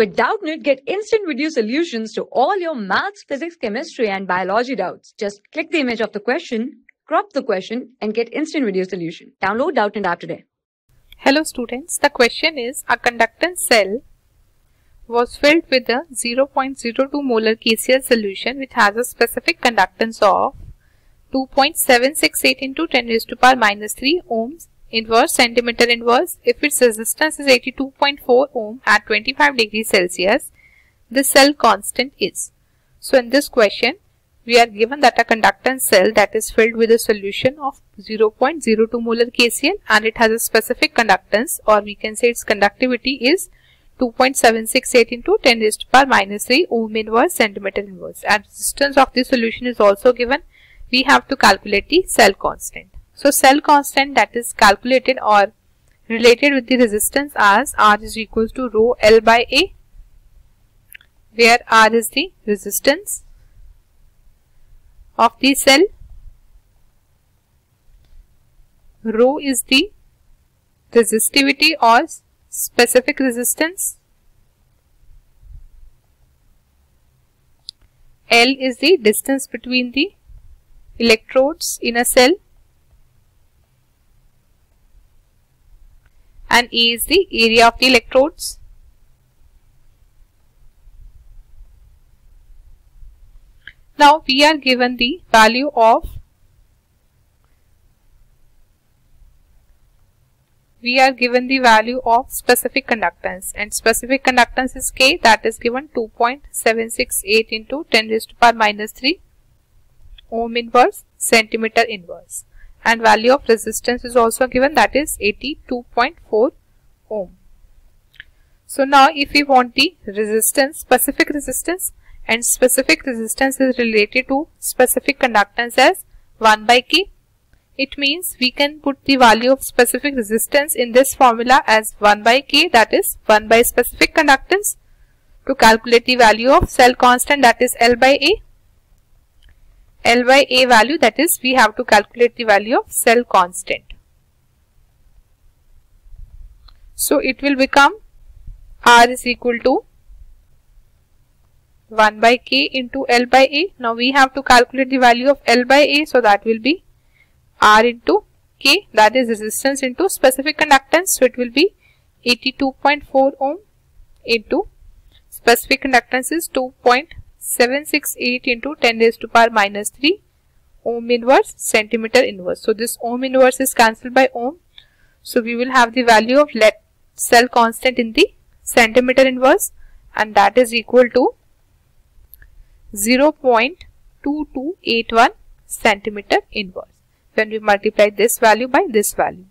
With Doubtnut, get instant video solutions to all your maths, physics, chemistry, and biology doubts. Just click the image of the question, crop the question, and get instant video solution. Download Doubtnut app today. Hello students, the question is a conductance cell was filled with a 0.02 molar KCl solution which has a specific conductance of 2.768 into 10 raised to the power minus 3 ohms inverse centimeter inverse if its resistance is 82.4 ohm at 25 degrees Celsius the cell constant is. So in this question we are given that a conductance cell that is filled with a solution of 0.02 molar KCl and it has a specific conductance or we can say its conductivity is 2.768 into 10 raised to power minus 3 ohm inverse centimeter inverse and resistance of the solution is also given we have to calculate the cell constant. So cell constant that is calculated or related with the resistance as R is equals to rho L by A where R is the resistance of the cell. Rho is the resistivity or specific resistance. L is the distance between the electrodes in a cell and E is the area of the electrodes. Now we are given the value of we are given the value of specific conductance and specific conductance is K that is given 2.768 into 10 raised to power minus 3 ohm inverse centimeter inverse and value of resistance is also given that is 82.4 ohm. So now if we want the resistance, specific resistance and specific resistance is related to specific conductance as 1 by K. It means we can put the value of specific resistance in this formula as 1 by K that is 1 by specific conductance to calculate the value of cell constant that is L by A L by A value that is we have to calculate the value of cell constant. So it will become R is equal to 1 by K into L by A. Now we have to calculate the value of L by A so that will be R into K that is resistance into specific conductance. So it will be 82.4 ohm into specific conductance is 2. 768 into 10 raised to power minus 3 ohm inverse centimeter inverse. So this ohm inverse is cancelled by ohm. So we will have the value of let cell constant in the centimeter inverse and that is equal to 0.2281 centimeter inverse when we multiply this value by this value.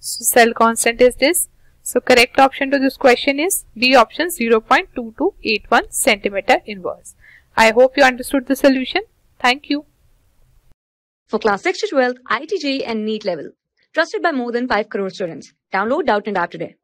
So cell constant is this so correct option to this question is B option 0.2281 centimeter inverse. I hope you understood the solution. Thank you. For class 6 to 12, IIT JEE and NEET level. Trusted by more than 5 crore students. Download Doubtnut app today.